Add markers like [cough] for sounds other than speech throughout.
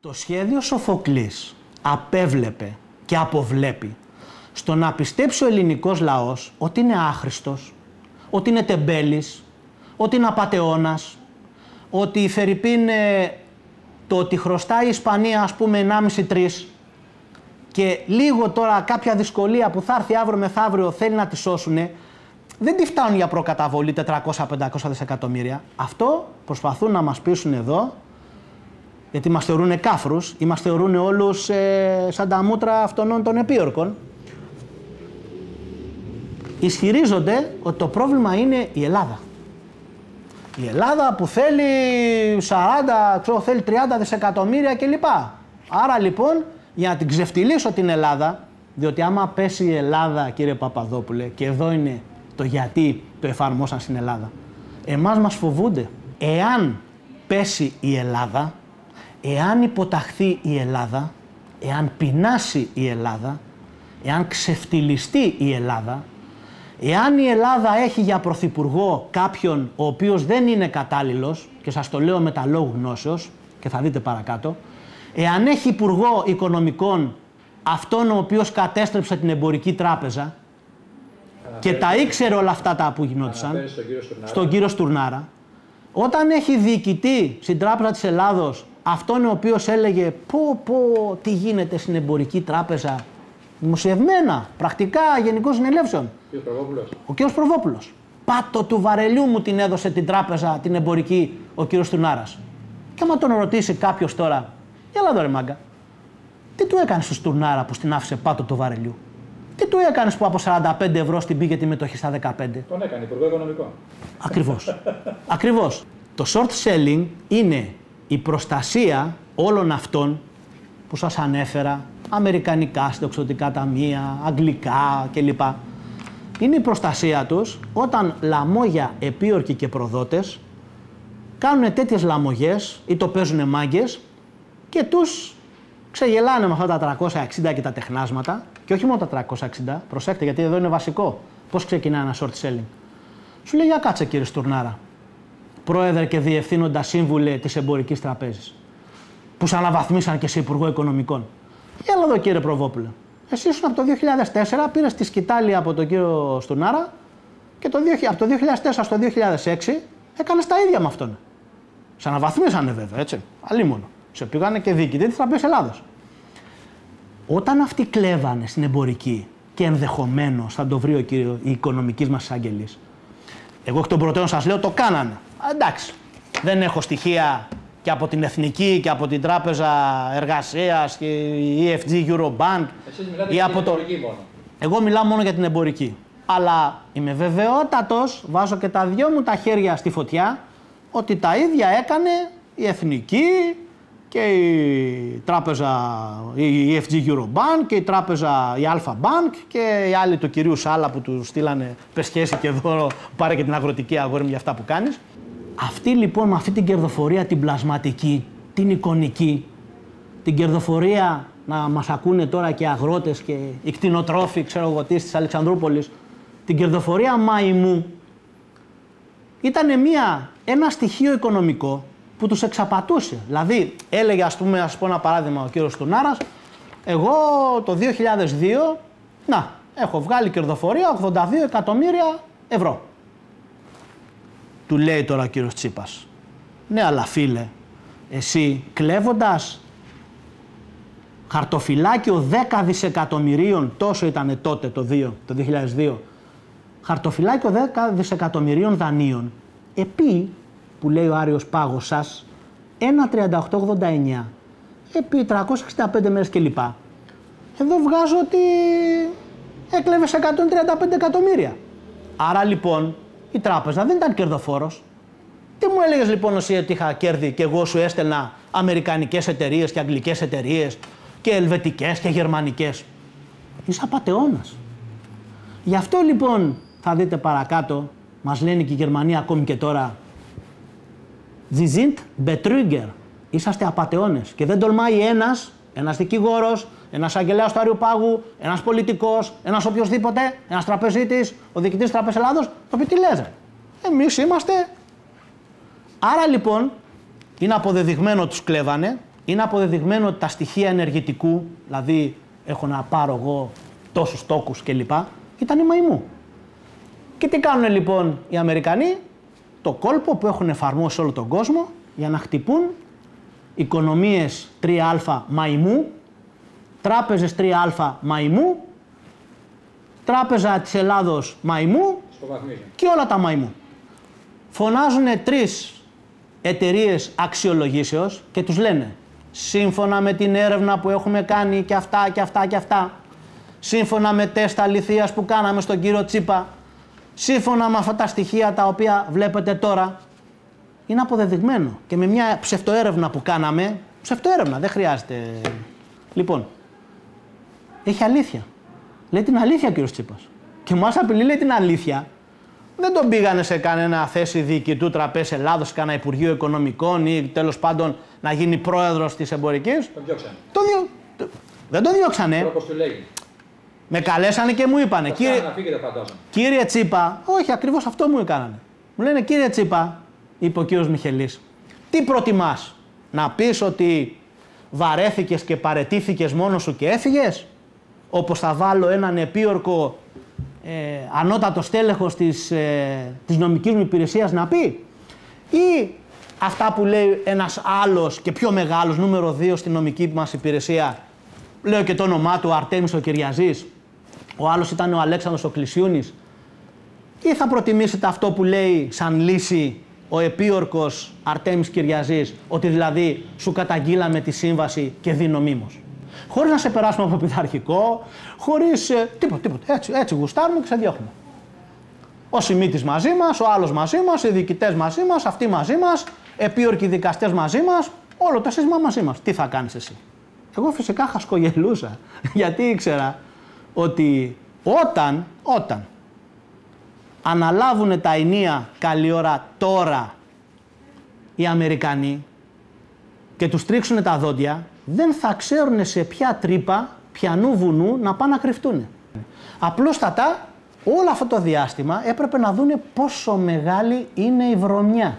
Το σχέδιο Σοφοκλής απέβλεπε και αποβλέπει στο να πιστέψει ο ελληνικός λαός ότι είναι άχρηστος, ότι είναι τεμπέλης, ότι είναι απατεώνας, ότι η Φερρυπίν ε, το ότι χρωστάει η Ισπανία ας πούμε 1,5-3 και λίγο τώρα κάποια δυσκολία που θα έρθει αύριο μεθαύριο θέλει να τη σώσουνε, δεν τη φτάνουν για προκαταβολή 400-500 δισεκατομμύρια. Αυτό προσπαθούν να μας πείσουν εδώ, γιατί μας θεωρούν κάφρους ή μας θεωρούν όλους ε, σαν τα μούτρα αυτών των επίορκων. Ισχυρίζονται ότι το πρόβλημα είναι η Ελλάδα. Η Ελλάδα που θέλει 40, ξέρω, θέλει 30 δισεκατομμύρια κλπ. Άρα λοιπόν για να την ξεφτυλίσω την Ελλάδα, διότι άμα πέσει η Ελλάδα κύριε Παπαδόπουλε και εδώ είναι το γιατί το εφαρμόσαν στην Ελλάδα. Εμάς μας φοβούνται. Εάν πέσει η Ελλάδα, εάν υποταχθεί η Ελλάδα, εάν πεινάσει η Ελλάδα, εάν ξεφτυλιστεί η Ελλάδα, εάν η Ελλάδα έχει για πρωθυπουργό κάποιον ο οποίος δεν είναι κατάλληλος, και σας το λέω με τα λόγου γνώσεως, και θα δείτε παρακάτω, εάν έχει υπουργό οικονομικών αυτόν ο οποίος κατέστρεψε την εμπορική τράπεζα, και τα ήξερε όλα αυτά τα που γινόντουσαν στον κύριο Στουρνάρα. στον κύριο Στουρνάρα. Όταν έχει διοικητή στην Τράπεζα της Ελλάδος αυτόν ο οποίος έλεγε πω πω τι γίνεται στην εμπορική τράπεζα; Δημοσιευμένα, πρακτικά γενικών συνελεύσεων. Κύριο Προβόπουλος. Ο κύριος Προβόπουλος. Πάτο του βαρελιού μου την έδωσε την τράπεζα την εμπορική ο κύριος Στουρνάρας. Και άμα τον ρωτήσει κάποιος τώρα, έλα εδώ ρε μάγκα, τι του έκανες στο Στουρνάρα που στην άφησε πάτο του βαρελιού; Τι του έκανες που από 45 ευρώ στην πήγε τη μετοχή στα 15. Τον έκανε Υπουργό Οικονομικών. Ακριβώς. Ακριβώς. Το short selling είναι η προστασία όλων αυτών που σας ανέφερα, αμερικανικά συντοξιδοτικά ταμεία, αγγλικά κλπ. Είναι η προστασία τους όταν λαμόγια επίορκοι και προδότες κάνουν τέτοιες λαμογές ή το παίζουν μάγκες και τους ξεγελάνε με αυτά τα 360 και τα τεχνάσματα και όχι μόνο τα 360, προσέξτε γιατί εδώ είναι βασικό. Πώς ξεκινά ένα short selling. Σου λέει για κάτσε κύριε Στουρνάρα, πρόεδρε και διευθύνοντα σύμβουλε της εμπορικής τραπέζης, που σε αναβαθμίσαν και σε Υπουργό Οικονομικών. Έλα εδώ κύριε Προβόπουλε. Εσύ ήσουν από το 2004, πήρες τη σκητάλη από τον κύριο Στουρνάρα και το, 2000 από το 2004 στο 2006 έκανες τα ίδια με αυτόν. Σε αναβαθμίσανε βέβαια, έτσι. Αλλήμον. Σε πήγανε και διοικητή της Τραπέζης Ελλάδος. Όταν αυτοί κλέβανε στην εμπορική και ενδεχομένως θα το βρει ο κύριο η οικονομική μας εισαγγελής. Εγώ εκ των προτέρων σας λέω το κάνανε. Α, εντάξει. Δεν έχω στοιχεία και από την Εθνική και από την Τράπεζα Εργασίας και η EFG Eurobank Εσείς μιλάτε ή για από την το. εμπορική μόνο. Εγώ μιλάω μόνο για την εμπορική. Αλλά είμαι βεβαιότατος, βάζω και τα δυο μου τα χέρια στη φωτιά, ότι τα ίδια έκανε η Εθνική και η τράπεζα, η EFG Eurobank και η τράπεζα, η Alpha Bank και οι άλλοι του κυρίου Σάλα που του στείλανε πεσχέση και δώρο, πάρε και την αγροτική αγόρι μου για αυτά που κάνεις. Αυτή λοιπόν με αυτή την κερδοφορία την πλασματική, την εικονική, την κερδοφορία να μας ακούνε τώρα και αγρότες και οι κτηνοτρόφοι, ξέρω εγώ τι, της Αλεξανδρούπολης, την κερδοφορία μαϊμού ήταν μια, ένα στοιχείο οικονομικό που τους εξαπατούσε. Δηλαδή, έλεγε, ας πούμε, ας πω ένα παράδειγμα ο κύριος Τουνάρας, εγώ το 2002, να, έχω βγάλει κερδοφορία 82 εκατομμύρια ευρώ. Του λέει τώρα ο κύριος Τσίπας. Ναι, αλλά φίλε, εσύ κλέβοντας χαρτοφυλάκιο 10 δισεκατομμυρίων, τόσο ήταν τότε το, 2, το 2002, χαρτοφυλάκιο 10 δισεκατομμυρίων δανείων, επί, που λέει ο Άριος Πάγος σας, 1,3889, επί 365 μέρες κλπ. Εδώ βγάζω ότι έκλεβες 135 εκατομμύρια. Άρα λοιπόν η τράπεζα δεν ήταν κερδοφόρος. Τι μου έλεγες λοιπόν εσύ ότι είχα κέρδη και εγώ σου έστελνα αμερικανικές εταιρείες και αγγλικές εταιρείες και ελβετικές και γερμανικές; Είσαι απατεώνας. Γι' αυτό λοιπόν θα δείτε παρακάτω, μας λένε και οι Γερμανοί ακόμη και τώρα, Sie sind Betrüger. Είσαστε απατεώνες. Και δεν τολμάει ένας, ένας δικηγόρος, ένας αγγελέας του Άριου Πάγου, ένας πολιτικός, ένας οποιοδήποτε, ένας τραπεζίτης, ο διοικητής Τραπέζης Ελλάδος, το πει τι λες ρε. Εμείς είμαστε. Άρα λοιπόν, είναι αποδεδειγμένο τους κλέβανε είναι αποδεδειγμένο ότι τα στοιχεία ενεργητικού, δηλαδή έχω να πάρω εγώ τόσους τόκους κλπ, ήταν η μαϊμού. Και τι κάνουν λοιπόν οι Αμερικανοί, το κόλπο που έχουν εφαρμόσει σε όλο τον κόσμο για να χτυπούν οικονομίες 3α μαϊμού, τράπεζες 3α μαϊμού, τράπεζα της Ελλάδος μαϊμού και όλα τα μαϊμού. Φωνάζουν τρεις εταιρείες αξιολογήσεως και τους λένε σύμφωνα με την έρευνα που έχουμε κάνει και αυτά και αυτά και αυτά, σύμφωνα με τεστ αληθείας που κάναμε στον κύριο Τσίπα, σύμφωνα με αυτά τα στοιχεία τα οποία βλέπετε τώρα, είναι αποδεδειγμένο. Και με μια ψευτοέρευνα που κάναμε, ψευτοέρευνα, δεν χρειάζεται. Λοιπόν, έχει αλήθεια. Λέει την αλήθεια ο κύριος Τσίπας. Και μας απειλεί, λέει την αλήθεια. Δεν τον πήγανε σε κανένα θέση διοικητού τραπέζι Ελλάδος, σε κανένα Υπουργείο Οικονομικών ή τέλος πάντων να γίνει πρόεδρος της εμπορικής. Τον διώξανε. Το διο... Δεν τον διώξανε. Όπω του λέγει. Με καλέσανε και μου είπανε. Κύριε... Να φύγετε, φαντάζομαι. κύριε Τσίπα, όχι ακριβώς αυτό μου έκανανε. Μου λένε κύριε Τσίπα, είπε ο κύριος Μιχελής, τι προτιμάς, να πεις ότι βαρέθηκες και παρετήθηκες μόνος σου και έφυγες, όπως θα βάλω έναν επίορκο ε, ανώτατο στέλεχος της, ε, της νομικής μου υπηρεσίας να πει; Ή αυτά που λέει ένας άλλος και πιο μεγάλος νούμερο 2 στην νομική μας υπηρεσία λέω και το όνομά του Αρτέμις ο Κυριαζής ο άλλος ήταν ο Αλέξανδρος ο Κλησιούνης ή θα προτιμήσετε αυτό που λέει σαν λύση ο επίορκος Αρτέμις Κυριαζής ότι δηλαδή σου καταγγείλαμε τη σύμβαση και δίνω μήμος χωρίς να σε περάσουμε από πειθαρχικό, χωρίς. Ε, τίποτα, τίποτα. Έτσι, έτσι γουστάρουμε και σε διώχνουμε. Ο Σιμίτης μαζί μας, ο άλλος μαζί μας, οι διοικητές μαζί μας, αυτοί μαζί μας, επίορκοι δικαστές μαζί μας, όλο το σύστημα μαζί μας. Τι θα κάνεις εσύ; Εγώ φυσικά χασκογελούσα, [laughs] γιατί ήξερα ότι όταν, όταν αναλάβουν τα ενία καλή ώρα τώρα οι Αμερικανοί και τους τρίξουν τα δόντια, δεν θα ξέρουν σε ποια τρύπα πιανού βουνού να πάνε να κρυφτούν. Απλούστατα όλο αυτό το διάστημα έπρεπε να δούνε πόσο μεγάλη είναι η βρωμιά.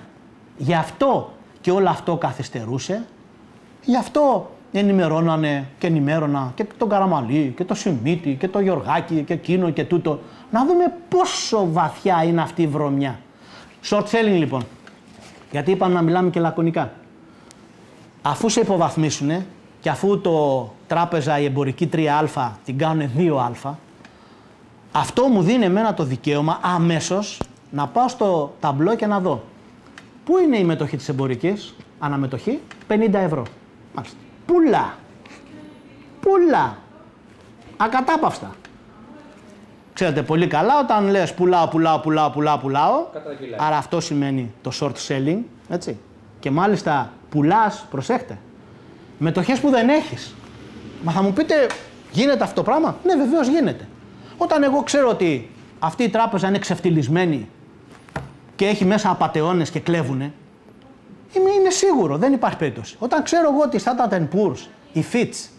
Γι' αυτό και όλο αυτό καθυστερούσε. Γι' αυτό ενημερώνανε και ενημέρωνα και τον Καραμαλή και το Σιμίτη και το Γιωργάκη και εκείνο και τούτο. Να δούμε πόσο βαθιά είναι αυτή η βρωμιά. Short selling λοιπόν. Γιατί είπαμε να μιλάμε και λακωνικά. Αφού σε υποβαθμίσουν, και αφού το τράπεζα η εμπορική 3α την κάνουν 2α, αυτό μου δίνει εμένα το δικαίωμα αμέσως να πάω στο ταμπλό και να δω πού είναι η μετοχή της εμπορικής, αναμετοχή, 50 ευρώ. Μάλιστα. Πουλά. Πουλά. Ακατάπαυστα. Ξέρετε πολύ καλά όταν λες πουλάω, πουλάω, πουλάω, πουλάω, πουλάω. Άρα αυτό σημαίνει το short selling, έτσι. Και μάλιστα πουλάς, προσέχτε, μετοχές που δεν έχεις. Μα θα μου πείτε, γίνεται αυτό το πράγμα; Ναι, βεβαίως γίνεται. Όταν εγώ ξέρω ότι αυτή η τράπεζα είναι ξεφτυλισμένη και έχει μέσα απαταιώνες και κλέβουνε, είμαι, είναι σίγουρο, δεν υπάρχει περίπτωση. Όταν ξέρω εγώ ότι η Standard Poor's, η Fitch,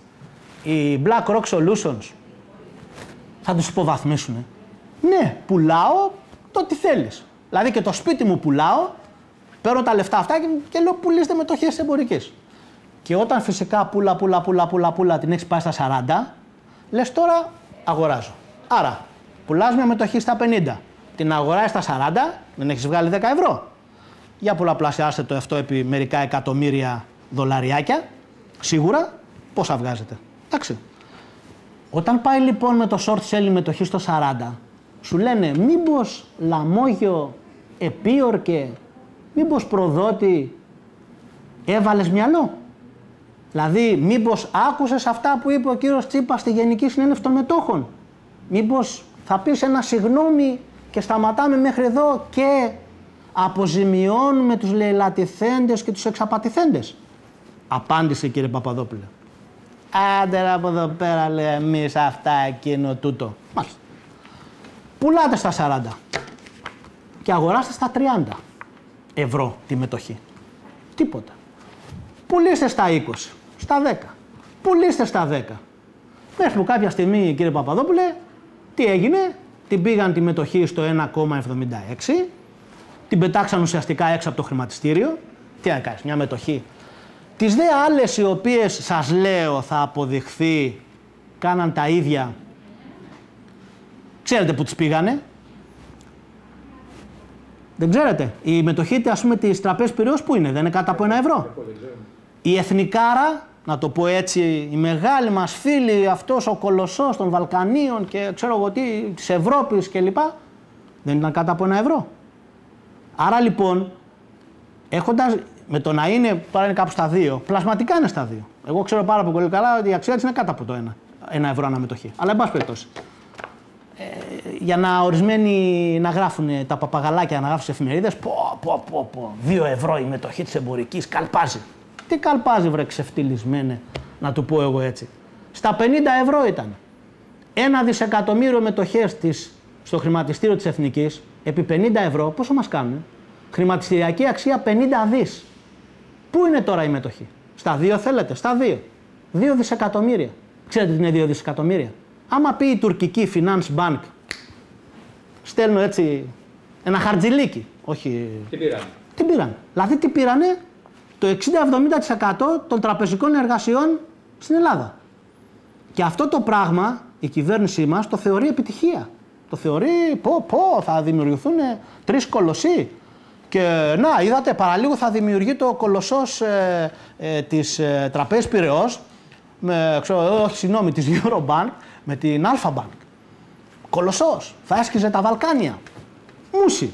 η BlackRock Solutions θα τους υποβαθμίσουν. Ναι, πουλάω το τι θέλεις. Δηλαδή και το σπίτι μου πουλάω, παίρνω τα λεφτά αυτά και, λέω πουλήστε μετοχές εμπορικές. Και όταν φυσικά πουλα, πουλα, πουλα, πουλα, πουλα την έχεις πάει στα 40, λες τώρα αγοράζω. Άρα, πουλάς μια μετοχή στα 50, την αγοράζεις στα 40, δεν έχεις βγάλει 10 ευρώ. Για πολλαπλασιάστε το αυτό επί μερικά εκατομμύρια δολαριάκια, σίγουρα πόσα βγάζετε. Εντάξει. Όταν πάει λοιπόν με το short selling μετοχή στο 40, σου λένε μήπως λαμόγιο επίορκε, μήπως προδότη έβαλες μυαλό. Δηλαδή, μήπως άκουσες αυτά που είπε ο κύριος Τσίπας στη Γενική Συνέλευση των Μετόχων; Μήπως θα πεις ένα συγγνώμη και σταματάμε μέχρι εδώ και αποζημιώνουμε τους λαιλατιθέντες και τους εξαπατηθέντες; Απάντησε κύριε Παπαδόπουλε. Άντε από εδώ πέρα λέει εμείς αυτά εκείνο τούτο. Μάλιστα. Πουλάτε στα 40 και αγοράστε στα 30 ευρώ τη μετοχή. Τίποτα. Πουλήστε στα 20 στα 10. Πουλήστε στα 10. Μέχρι που κάποια στιγμή, κύριε Παπαδόπουλε, τι έγινε, την πήγαν τη μετοχή στο 1,76, την πετάξαν ουσιαστικά έξω από το χρηματιστήριο. Τι να κάνεις, μια μετοχή Τις δε άλλες οι οποίες σας λέω θα αποδειχθεί κάναν τα ίδια. Ξέρετε που τις πήγανε; Δεν ξέρετε; Η μετοχή ας πούμε της τραπέζης Πυραιός που είναι, δεν είναι κάτω από ένα ευρώ. Η Εθνικάρα, να το πω έτσι, η μεγάλη μας φίλη, αυτός ο κολοσσός των Βαλκανίων και ξέρω εγώ τι, της Ευρώπης κλπ. Δεν ήταν κάτω από ένα ευρώ. Άρα λοιπόν, έχοντας με το να είναι, τώρα είναι κάπου στα δύο, πλασματικά είναι στα δύο. Εγώ ξέρω πάρα πολύ καλά ότι η αξία της είναι κάτω από το ένα, ένα ευρώ αναμετοχή. Αλλά εν πάση περιπτώσει. Ε, για να ορισμένοι να γράφουν τα παπαγαλάκια, να γράφουν σε εφημερίδες, πω, πω, πω, πω, δύο ευρώ η μετοχή της εμπορικής, καλπάζει. Τι καλπάζει, βρε ξεφτυλισμένε, να του πω εγώ έτσι. Στα 50 ευρώ ήταν. Ένα δισεκατομμύριο μετοχέ της στο χρηματιστήριο της Εθνικής, επί 50 ευρώ, πόσο μας κάνουν. Χρηματιστηριακή αξία 50 δις. Πού είναι τώρα η μετοχή; Στα δύο θέλετε, στα δύο. Δύο δισεκατομμύρια. Ξέρετε τι είναι δύο δισεκατομμύρια; Άμα πει η τουρκική Finance Bank, στέλνω έτσι ένα χαρτζιλίκι. Όχι. Τι πήραν. Τι πήραν. Δηλαδή τι πήρανε; Το 60-70% των τραπεζικών εργασιών στην Ελλάδα. Και αυτό το πράγμα η κυβέρνησή μας το θεωρεί επιτυχία. Το θεωρεί πω πω θα δημιουργηθούν τρεις κολοσσοί και να, είδατε, παραλίγο θα δημιουργεί το κολοσσός ε, ε, της ε, τραπέζης Πυραιός, με, ξέρω, όχι, συγγνώμη, της Eurobank, με την Alpha Bank. Κολοσσός, θα έσκυζε τα Βαλκάνια. Μουσι.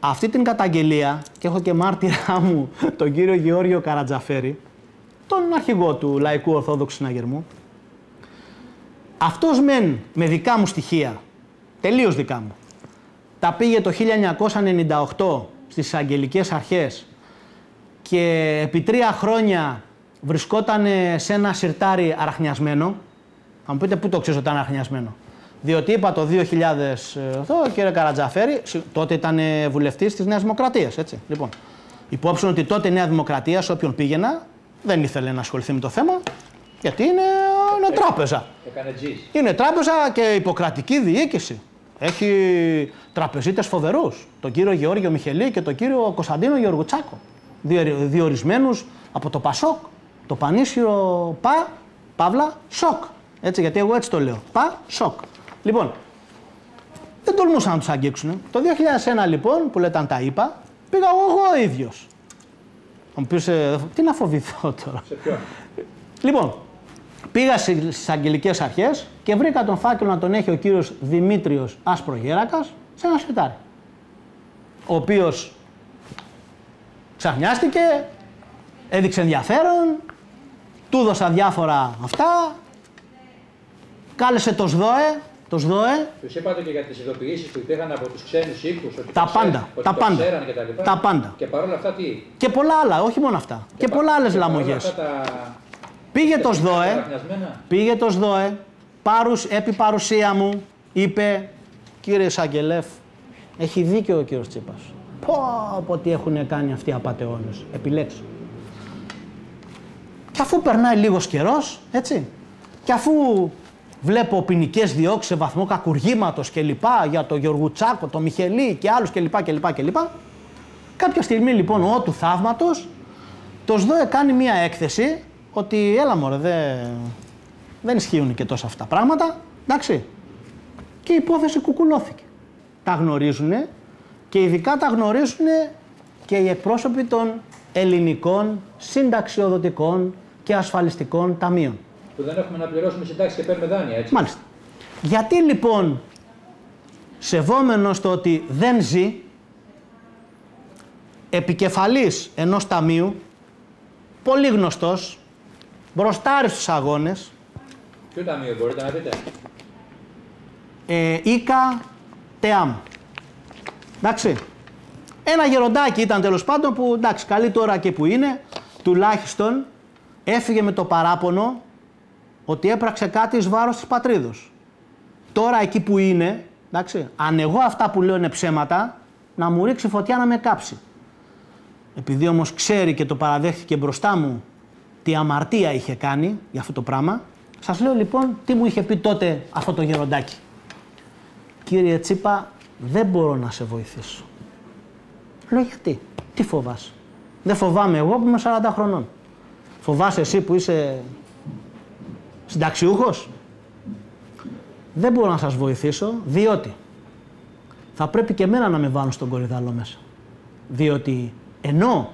Αυτή την καταγγελία, και έχω και μάρτυρά μου τον κύριο Γεώργιο Καρατζαφέρη, τον αρχηγό του Λαϊκού Ορθόδοξου Συναγερμού, αυτός μεν με δικά μου στοιχεία, τελείως δικά μου, τα πήγε το 1998 στις αγγελικές αρχές και επί τρία χρόνια βρισκόταν σε ένα σιρτάρι αραχνιασμένο. Θα μου πείτε πού το ξέρεις ότι ήταν αραχνιασμένο; Διότι είπα το 2000, εδώ, κύριε Καρατζαφέρη, τότε ήταν βουλευτής της Νέας Δημοκρατίας. Λοιπόν, υπόψη ότι τότε η Νέα Δημοκρατία, σε όποιον πήγαινα, δεν ήθελε να ασχοληθεί με το θέμα, γιατί είναι, είναι τράπεζα. Είναι τράπεζα και υποκρατική διοίκηση. Έχει τραπεζίτες φοβερούς, τον κύριο Γεώργιο Μιχελή και τον κύριο Κωνσταντίνο Γεωργουτσάκο, διορισμένους από το ΠΑΣΟΚ, το πανίσιο ΠΑ, Παύλα, ΣΟΚ. Έτσι, γιατί εγώ έτσι το λέω. ΠΑ, ΣΟΚ. Λοιπόν, δεν τολμούσαν να τους αγγίξουν. Το 2001 λοιπόν, που λέτε τα είπα, πήγα εγώ, εγώ ίδιος. Θα μου πεις, ε, τι να φοβηθώ [laughs] τώρα. Σε ποιον; Λοιπόν, Πήγα στις αγγελικές αρχές και βρήκα τον φάκελο να τον έχει ο κύριος Δημήτριος Άσπρο σε ένα σφιτάρι. Ο οποίος ξαχνιάστηκε, έδειξε ενδιαφέρον, του έδωσα διάφορα αυτά, κάλεσε το ΣΔΟΕ, το ΣΔΟΕ. Τους είπατε και για τις ειδοποιήσεις που υπήρχαν από τους ξένους οίκους. Τα πάντα. Ότι τα το πάντα. ξέραν και τα, λοιπά. τα πάντα. Και παρόλα αυτά τι; Και πολλά άλλα, όχι μόνο αυτά. Και, πα- πολλά άλλες και παρόλα λαμογές. αυτά τα- Πήγε το τα ΣΔΟΕ, αραχνιασμένα. πήγε το ΣΔΟΕ, πάρους, επί παρουσία μου, είπε, κύριε Σαγγελέφ, έχει δίκιο ο κύριος Τσίπας. Πω, πω τι έχουν κάνει αυτοί οι απατεώνες. Επιλέξτε. Και αφού περνάει λίγος καιρός, έτσι, και αφού βλέπω ποινικές διώξεις σε βαθμό κακουργήματος κλπ. για τον Γεωργουτσάκο, τον Μιχελή και άλλους κλπ. κλπ, κλπ. Κάποια στιγμή λοιπόν ο του θαύματος, το ΣΔΟΕ κάνει μία έκθεση ότι έλα μωρέ, δεν, δεν ισχύουν και τόσα αυτά πράγματα. Εντάξει. Και η υπόθεση κουκουλώθηκε. Τα γνωρίζουν και ειδικά τα γνωρίζουν και οι εκπρόσωποι των ελληνικών συνταξιοδοτικών και ασφαλιστικών ταμείων. Που δεν έχουμε να πληρώσουμε συντάξεις και παίρνουμε δάνεια, έτσι. Μάλιστα. Γιατί λοιπόν, σεβόμενος το ότι δεν ζει, επικεφαλής ενός ταμείου, πολύ γνωστός, μπροστάρι στους αγώνες, Ποιο ταμείο μπορείτε να πείτε. ε, Ίκα Τεάμ. Εντάξει. Ένα γεροντάκι ήταν τέλος πάντων που εντάξει καλή τώρα και που είναι, τουλάχιστον έφυγε με το παράπονο ότι έπραξε κάτι εις βάρος της πατρίδος. Τώρα εκεί που είναι, εντάξει, αν εγώ αυτά που λέω είναι ψέματα, να μου ρίξει φωτιά να με κάψει. Επειδή όμως ξέρει και το παραδέχθηκε μπροστά μου τι αμαρτία είχε κάνει για αυτό το πράγμα, σας λέω λοιπόν τι μου είχε πει τότε αυτό το γεροντάκι. Κύριε Τσίπα, δεν μπορώ να σε βοηθήσω. Λέω γιατί, τι φοβάσαι; Δεν φοβάμαι εγώ που είμαι 40 χρονών. Φοβάσαι εσύ που είσαι συνταξιούχος. Δεν μπορώ να σας βοηθήσω, διότι θα πρέπει και εμένα να με βάλουν στον κορυδάλο μέσα. Διότι ενώ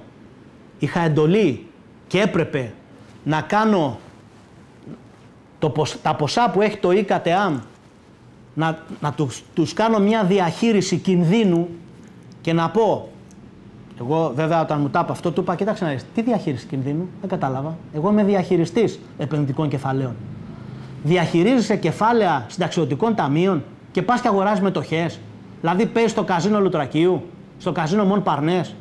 είχα εντολή και έπρεπε να κάνω το, τα ποσά που έχει το ΙΚΑΤΕΑΜ να, να τους, τους κάνω μια διαχείριση κινδύνου και να πω εγώ βέβαια όταν μου τα είπα αυτό του είπα κοίταξε να δεις τι διαχείριση κινδύνου δεν κατάλαβα εγώ είμαι διαχειριστής επενδυτικών κεφαλαίων διαχειρίζεσαι κεφάλαια συνταξιωτικών ταμείων και πας και αγοράζεις μετοχές δηλαδή παίζεις στο καζίνο Λουτρακίου στο καζίνο Μον Παρνές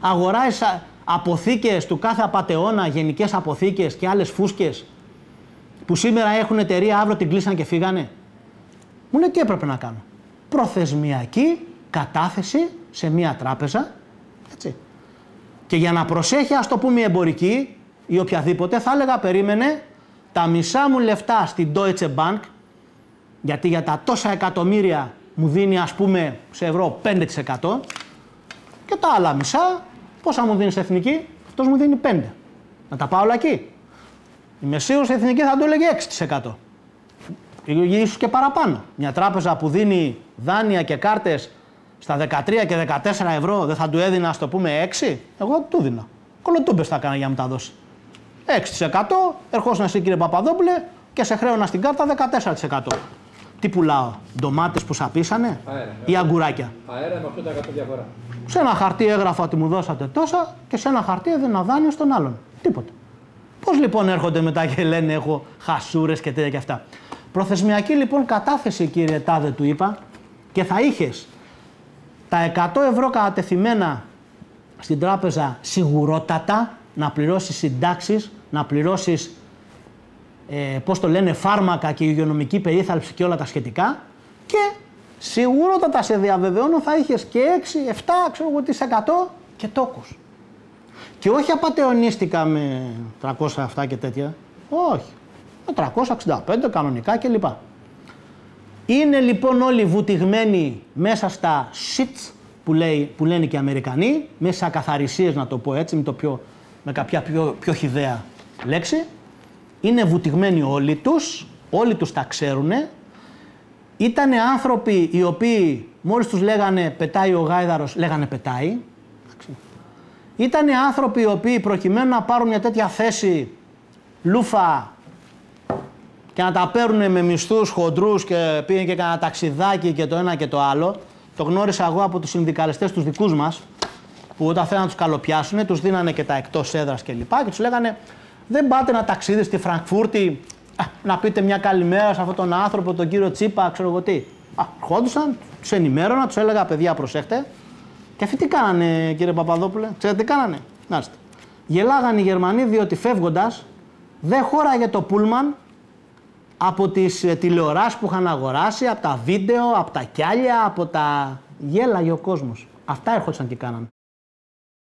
αγοράζεις αποθήκες του κάθε απατεώνα, γενικές αποθήκες και άλλες φούσκες που σήμερα έχουν εταιρεία, αύριο την κλείσαν και φύγανε. Μου λέει τι έπρεπε να κάνω; Προθεσμιακή κατάθεση σε μία τράπεζα. Έτσι. Και για να προσέχει, ας το πούμε, η εμπορική ή οποιαδήποτε, θα έλεγα περίμενε τα μισά μου λεφτά στην Deutsche Bank, γιατί για τα τόσα εκατομμύρια μου δίνει ας πούμε σε ευρώ 5% και τα άλλα μισά, πόσα μου δίνεις σε εθνική, αυτός μου δίνει 5%. Να τα πάω όλα εκεί. Η μεσίως εθνική θα το έλεγε 6% ίσως και παραπάνω. Μια τράπεζα που δίνει δάνεια και κάρτες στα 13 και 14 ευρώ δεν θα του έδινα, ας το πούμε, 6. Εγώ του δίνα. Κολοτούμπες θα έκανα για να μου τα δώσει. 6% ερχόσουν εσύ κύριε Παπαδόπουλε και σε χρέωνα στην κάρτα 14%. Τι πουλάω, ντομάτες που σαπίσανε Αέρα, ή αγκουράκια; Αέρα με 8% διαφορά. Σε ένα χαρτί έγραφα ότι μου δώσατε τόσα και σε ένα χαρτί έδινα δάνειο στον άλλον. Τίποτα. Πώς λοιπόν έρχονται μετά και λένε έχω χασούρες και τέτοια και αυτά. Προθεσμιακή λοιπόν κατάθεση κύριε Τάδε του είπα και θα είχες τα 100 ευρώ κατατεθειμένα στην τράπεζα σιγουρότατα να πληρώσεις συντάξεις, να πληρώσεις ε, πώς το λένε φάρμακα και υγειονομική περίθαλψη και όλα τα σχετικά και σιγουρότατα σε διαβεβαιώνω θα είχες και 6, 7, ξέρω εγώ τις 100 και τόκους. Και όχι απαταιωνίστηκα με 307 και τέτοια, όχι με 365 κανονικά κλπ. Είναι λοιπόν όλοι βουτυγμένοι μέσα στα shits που, λέει, που λένε και οι Αμερικανοί, μέσα σε ακαθαρισίες να το πω έτσι, με, το πιο, με κάποια πιο, πιο χιδέα λέξη. Είναι βουτυγμένοι όλοι τους, όλοι τους τα ξέρουν. Ήταν άνθρωποι οι οποίοι μόλις τους λέγανε πετάει ο γάιδαρος, λέγανε πετάει. Ήταν άνθρωποι οι οποίοι προκειμένου να πάρουν μια τέτοια θέση λούφα και να τα παίρνουν με μισθούς χοντρούς και πήγαινε και κανένα ταξιδάκι και το ένα και το άλλο. Το γνώρισα εγώ από τους συνδικαλιστές τους δικούς μας, που όταν θέλανε να τους καλοπιάσουν, τους δίνανε και τα εκτός έδρας και λοιπά και τους λέγανε δεν πάτε να ταξίδι στη Φραγκφούρτη να πείτε μια καλημέρα σε αυτόν τον άνθρωπο, τον κύριο Τσίπα, ξέρω εγώ τι. Ερχόντουσαν, τους ενημέρωνα, τους έλεγα παιδιά προσέχτε. Και αυτοί τι κάνανε κύριε Παπαδόπουλε, ξέρετε τι κάνανε. Νάστε. Γελάγανε οι Γερμανοί διότι φεύγοντας δεν χώραγε το πούλμαν από τις ε, τηλεοράσεις που είχαν αγοράσει, από τα βίντεο, από τα κιάλια, από τα... Γέλαγε ο κόσμος. Αυτά έρχονταν και κάναν.